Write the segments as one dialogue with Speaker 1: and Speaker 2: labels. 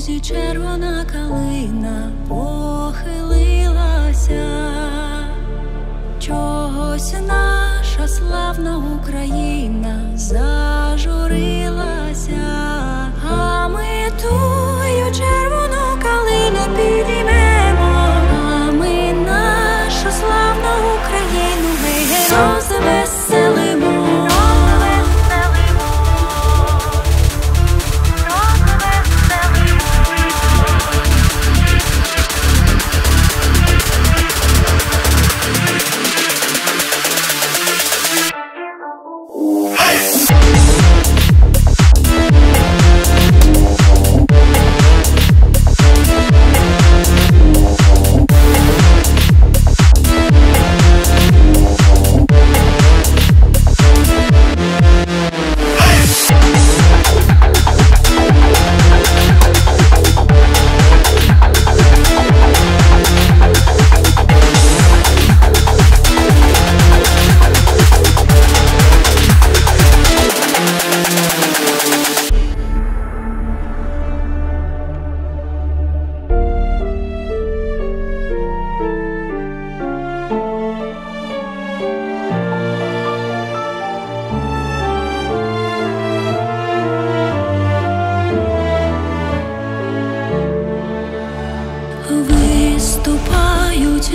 Speaker 1: лузі червона калина похилилася, чогось наша славна Україна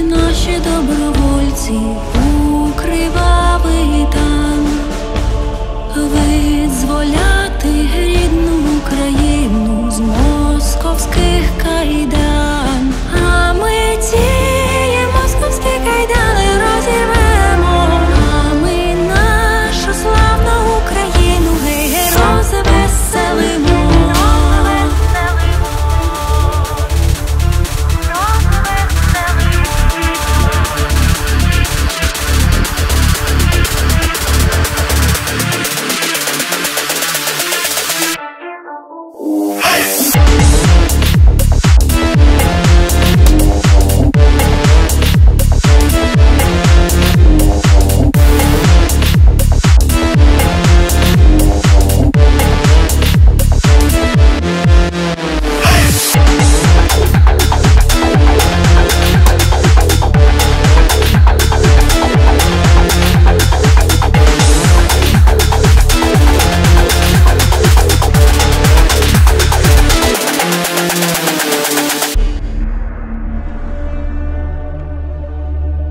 Speaker 1: наші добровольці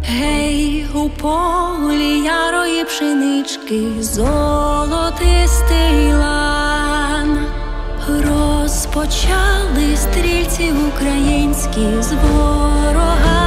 Speaker 1: Гей, у полі ярої пшенички, золотистий лан, розпочали стрільці українські з ворогами.